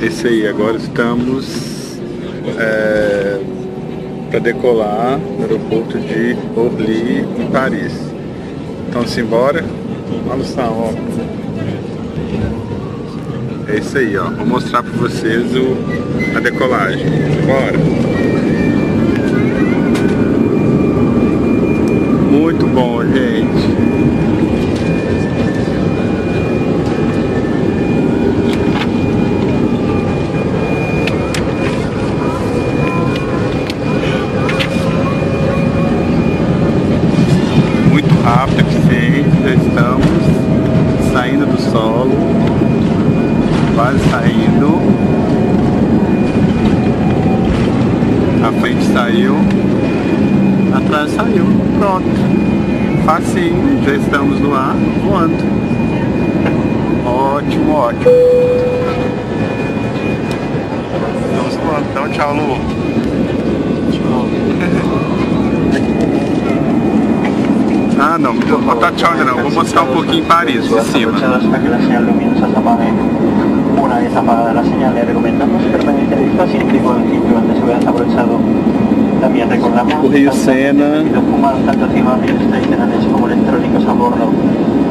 É isso aí, agora estamos é, para decolar no aeroporto de Orly, em Paris. Então, simbora? O som, ó. É isso aí, ó. Vou mostrar para vocês o, a decolagem. Bora! Muito bom, gente. Muito rápido, eficiente, já estamos saindo do solo, quase saindo. A frente saiu, atrás saiu, pronto. Facinho, já estamos no ar, voando. Ótimo, ótimo. Estamos voando, então tchau, Lu. Ah, não, vou botar tchau ainda não, vou mostrar um pouquinho em Paris, de cima. Una vez apagada la señal, le recomendamos permanecer y cuando seguridad abrochado. También recordamos O Rio que Sena.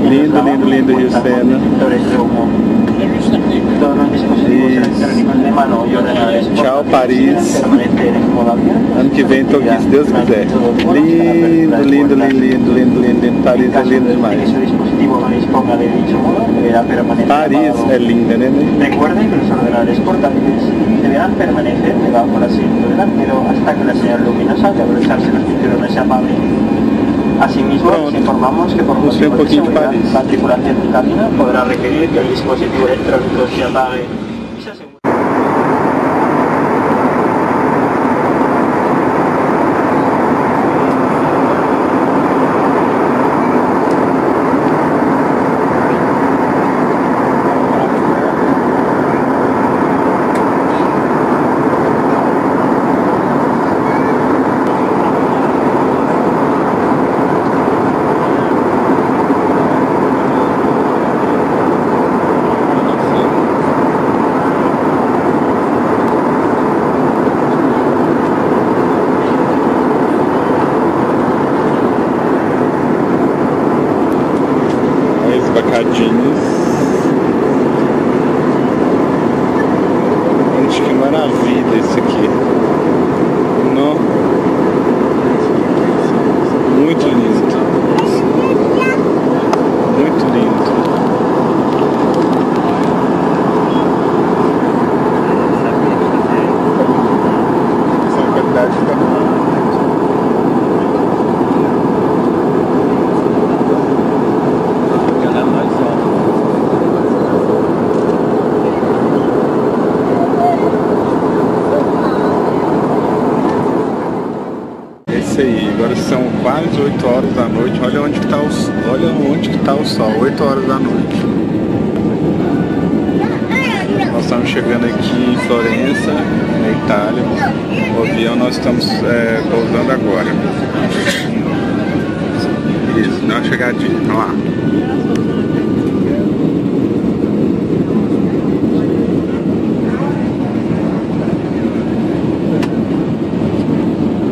Lindo, lindo, lindo Rio Sena. detectores portátiles Paris. Ano que vem tô aqui, se Deus quiser. Lindo, lindo, lindo, lindo, lindo, lindo, lindo. Paris é lindo demais. Paris é linda, né? Recuerden que los ordenadores portátiles deberán permanecer debajo del asiento delantero hasta que la señal luminosa de abrocharse los cinturones se apague. Asimismo, les informamos que por motivos de seguridad, la tripulación de cabina podrá requerir que el dispositivo electrónico se apague 8 horas da noite. Olha onde que tá o, olha onde que tá o sol, 8 horas da noite. Nós estamos chegando aqui em Florença, na Itália. O avião nós estamos é, pousando agora. Isso, uma chegadinha, vamos lá.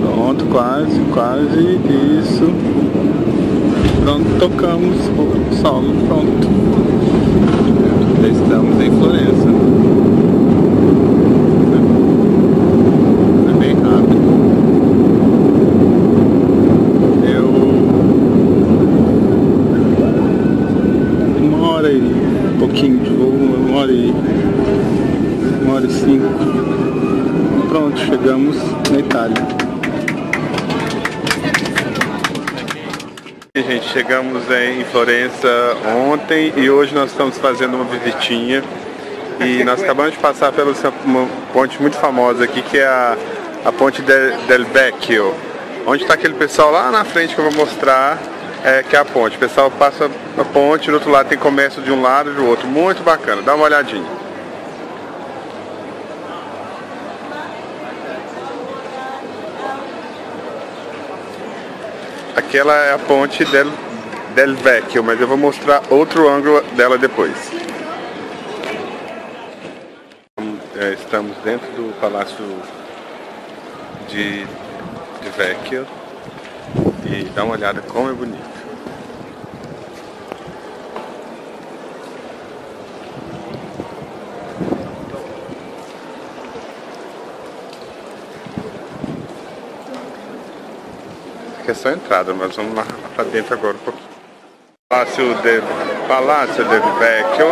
Pronto, quase, quase, isso. Pronto, tocamos o solo, pronto. Estamos em Florença. Foi bem rápido. Eu. Uma hora e um pouquinho de voo, uma hora e. Uma hora e cinco. Pronto, chegamos na Itália. E, gente, chegamos em Florença ontem e hoje nós estamos fazendo uma visitinha. E nós acabamos de passar pela ponte muito famosa aqui que é a, a ponte del, del Vecchio. Onde está aquele pessoal lá na frente que eu vou mostrar é, que é a ponte. O pessoal passa a ponte do outro lado tem comércio de um lado e do outro. Muito bacana, dá uma olhadinha Aquela é a ponte del, del Vecchio, mas eu vou mostrar outro ângulo dela depois. É, estamos dentro do Palácio de, de Vecchio e dá uma olhada como é bonito. Aqui é só entrada, mas vamos lá para dentro agora um pouquinho. Palácio de, Palácio de Vecchio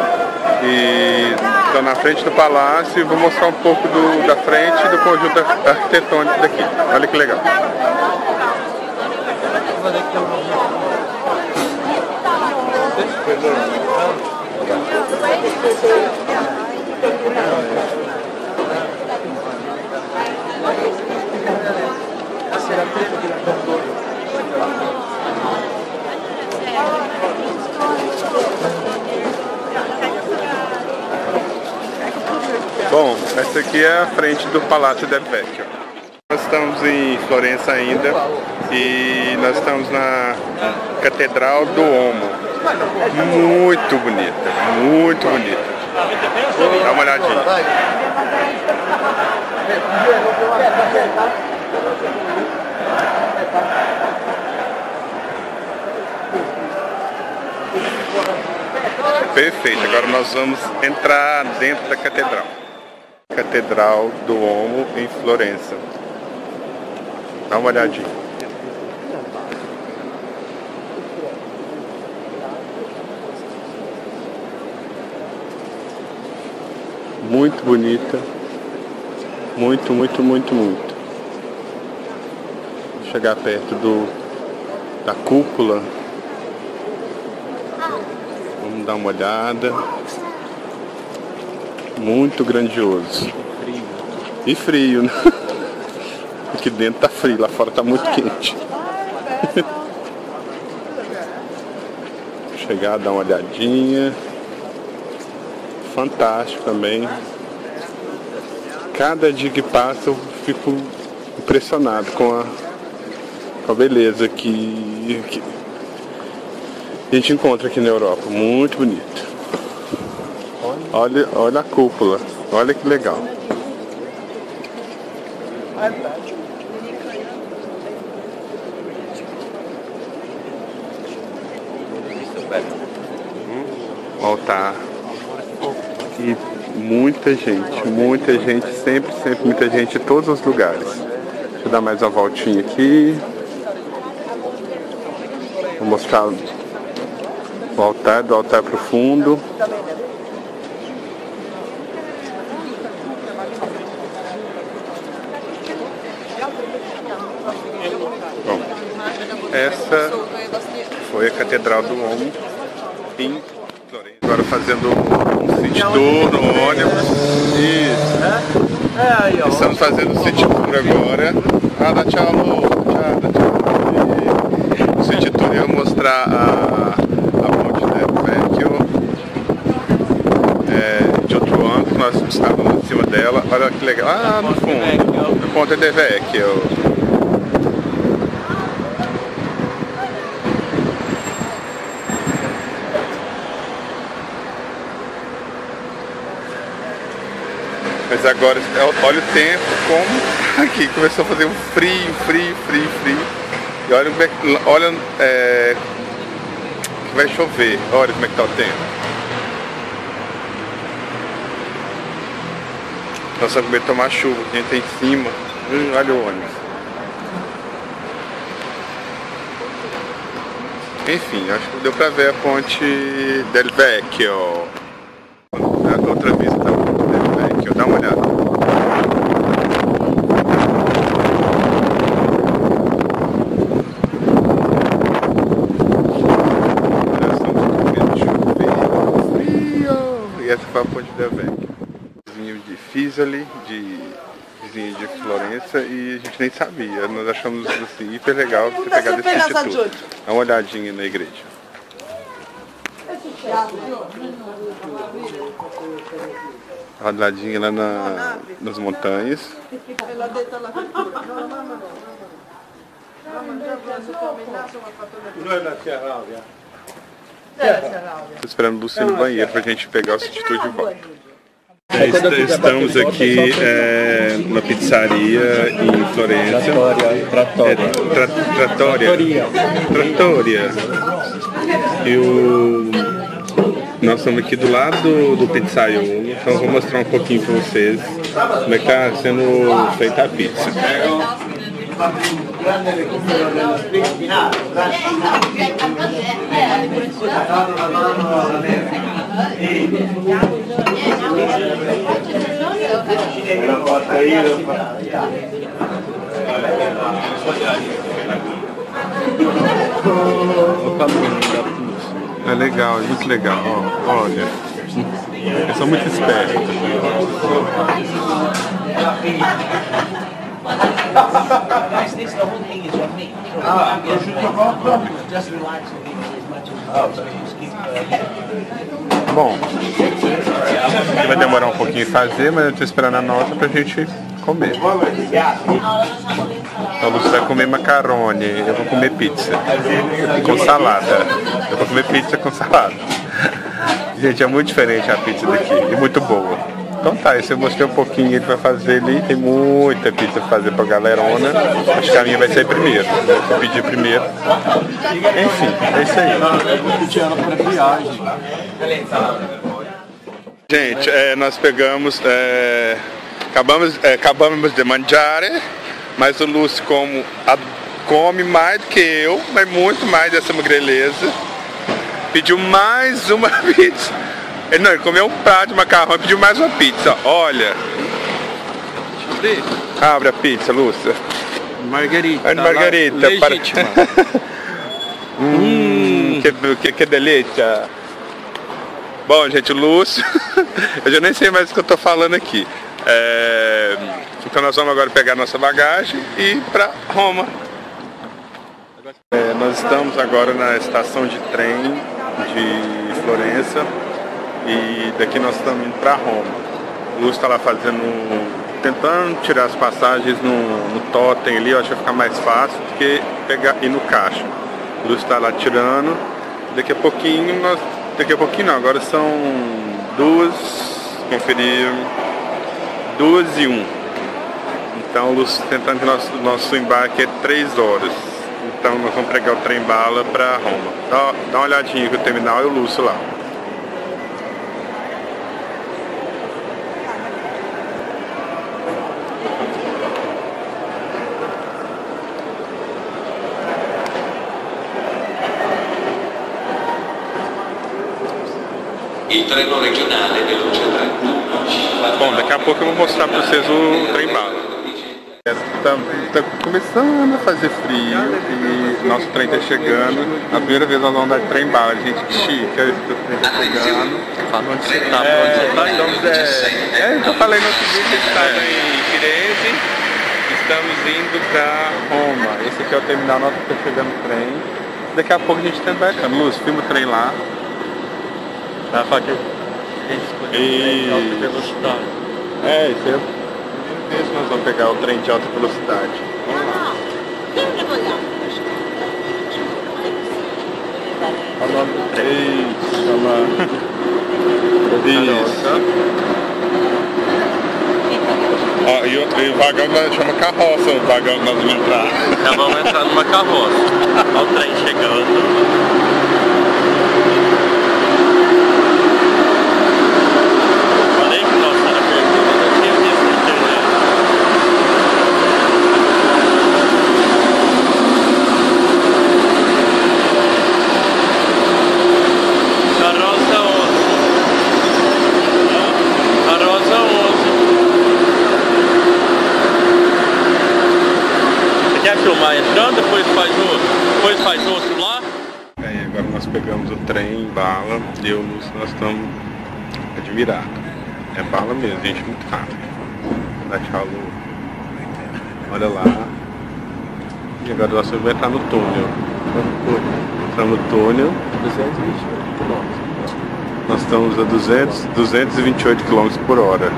e estou na frente do palácio e vou mostrar um pouco do, da frente do conjunto arquitetônico daqui. Olha que legal. Bom, essa aqui é a frente do Palácio del Vecchio. Nós estamos em Florença ainda e nós estamos na Catedral do Omo. Muito bonita, muito bonita. Dá uma olhadinha. Perfeito, agora nós vamos entrar dentro da catedral. Catedral do Omo em Florença. Dá uma olhadinha. Muito bonita. Muito, muito, muito, muito. Vou chegar perto do da cúpula. Vamos dar uma olhada. Muito grandioso. E frio, né? Aqui dentro tá frio, lá fora tá muito quente. Chegar, dar uma olhadinha. Fantástico também. Cada dia que passa eu fico impressionado com a, com a beleza que, que a gente encontra aqui na Europa. Muito bonito. Olha, olha a cúpula. Olha que legal. Um altar. E muita gente, muita gente, sempre, sempre muita gente em todos os lugares. Deixa eu dar mais uma voltinha aqui. Vou mostrar o altar, do altar para o fundo. Essa foi a Catedral do Omo em Florença. Agora fazendo um city tour no ônibus. Isso. Estamos fazendo um city tour agora. Ah, dá tchau, Lu. Tchau, dá tchau. O city tour ia mostrar a, a ponte Vecchio é, de outro ângulo. Nós estávamos em cima dela. Olha que legal. Ah, no fundo. A ponte del Vecchio. Mas agora, olha o tempo, como aqui começou a fazer um frio, frio, frio, frio. E olha, olha é, que vai chover, olha como é que tá o tempo. Nós vamos comer tomar chuva, a gente tá em cima. Hum, olha o ônibus. Enfim, acho que deu pra ver a ponte del Vecchio. A outra vista da ponte del Vecchio, dá uma olhada. E essa foi a ponte. Vizinho de Fisali, de vizinho de Florença e a gente nem sabia. Nós achamos assim, hiper legal você pegar desse instituto. Dá uma olhadinha na igreja. Uma olhadinha lá na, nas montanhas. Tô esperando o Luciano no banheiro pra gente pegar o substituto de volta. É, estamos aqui é, na pizzaria em Florença. Trattoria. É, tra, tratória. Trattoria. E o... Nós estamos aqui do lado do, do pizzaiolo, então vou mostrar um pouquinho para vocês como é que está sendo feita a pizza. É legal, é muito legal. Ó, olha, eles são muito uh, Bom, vai demorar um pouquinho fazer, mas eu tô esperando a nota pra gente comer. A Lúcia vai comer macarone, eu vou comer pizza com salada. Eu vou comer pizza com salada. Gente, é muito diferente a pizza daqui e muito boa. Então tá, esse eu mostrei um pouquinho ele vai fazer ali. Tem muita pizza pra fazer pra galerona. Acho que a minha vai ser primeiro. Vou pedir primeiro. Enfim, é isso aí. Gente, é, nós pegamos, é, acabamos, é, acabamos de mangiare, mas o Lúcio como, a- come mais do que eu, mas muito mais dessa magreleza. Pediu mais uma pizza. Ele, não, ele comeu um prato de macarrão e pediu mais uma pizza. Olha. Abre a pizza, Lúcia. Margarita. É Margarita. para- Legítima. hum, que, que, que delícia. Bom, gente, o Lúcio, eu já nem sei mais o que eu tô falando aqui. É, então nós vamos agora pegar nossa bagagem e ir para Roma. É, nós estamos agora na estação de trem de Florença e daqui nós estamos indo para Roma. O Lúcio está lá fazendo, tentando tirar as passagens no, no totem ali, eu acho que vai ficar mais fácil do que pegar ir no caixa. O Lúcio está lá tirando. Daqui a pouquinho nós. Daqui a pouquinho não, agora são duas. Conferir. Duas e um. Então o que nosso, nosso embarque é três horas. Então nós vamos pegar o trem bala para Roma. Dá, dá uma olhadinha que o terminal é o Lúcio lá. Il treno regionale veloce 31 Bom, daqui a pouco eu vou mostrar para vocês o trem bala. Tá, tá começando a fazer frio e nosso trem tá chegando. A primeira vez nós vamos andar de trem bala, gente, que chique, esse trem tá chegando. Fala onde você tá, É, onde você tá estamos, é, é, eu falei no outro vídeo que estava em Firenze, estamos indo para Roma. Esse aqui é o terminal, nós está chegando o trem. Daqui a pouco a gente tenta embarcando. Luz, filma o trem lá. Vai falar que E- alta velocidade. É, isso é. Isso nós vamos pegar o trem de alta velocidade. Olha o nome do trem. Isso, chama. Isso. Ó, e, o, e o vagão nós- chama carroça, o vagão que nós vamos entrar. Já vamos entrar numa carroça. Olha o trem chegando. Falei que nossa era pergunta, eu não tinha visto na internet. Carroça 11. Carroça 11. Você quer filmar entrando, depois faz o, depois faz outro lá? Aí agora nós pegamos o trem, bala, eu o Lúcio, nós estamos admirados. É bala mesmo, gente, muito rápido. Dá tchau, Lu. Olha lá. E agora nós vamos entrar no túnel. Entramos no túnel. 228 quilômetros. Nós estamos a 200, 228 km por hora.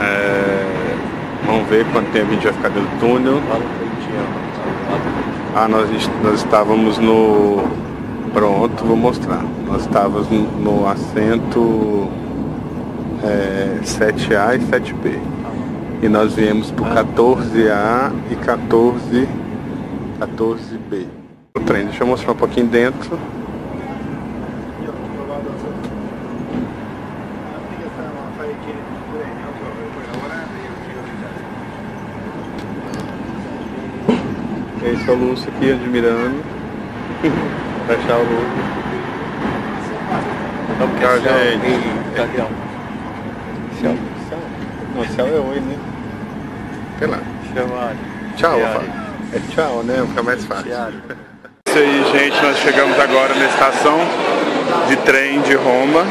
É, ver quanto tempo a gente vai ficar dentro do túnel. Ah, nós, nós estávamos no. Pronto, vou mostrar. Nós estávamos no, no assento é, 7A e 7B. E nós viemos pro 14A e 14, 14B. O trem, deixa eu mostrar um pouquinho dentro. Esse é o Lúcio aqui admirando. Vai achar o Lúcio. Tchau, gente. Tchau. Não, tchau é oi, né? Sei lá. Tchau, eu falo. É tchau, né? Fica mais fácil. Isso aí, gente. Nós chegamos agora na estação de trem de Roma.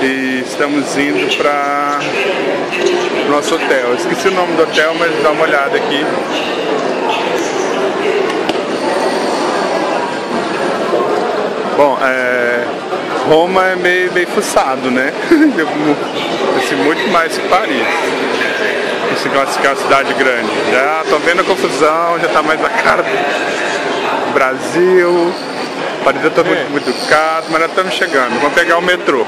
E estamos indo para nosso hotel. Esqueci o nome do hotel, mas dá uma olhada aqui. Bom, é, Roma é meio, meio fuçado, né? assim, muito mais que Paris. Se classificar a cidade grande. Já tô vendo a confusão, já tá mais a cara do Brasil. Paris é todo muito, muito educado, mas nós estamos chegando. Vamos pegar o metrô.